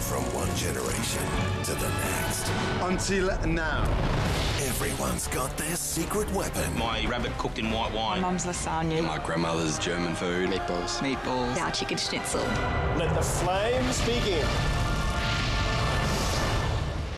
from one generation to the next. Until now. Everyone's got their secret weapon. My rabbit cooked in white My wine. mum's lasagna. My grandmother's German food. Meatballs. meatballs. Our chicken schnitzel. Let the flames begin.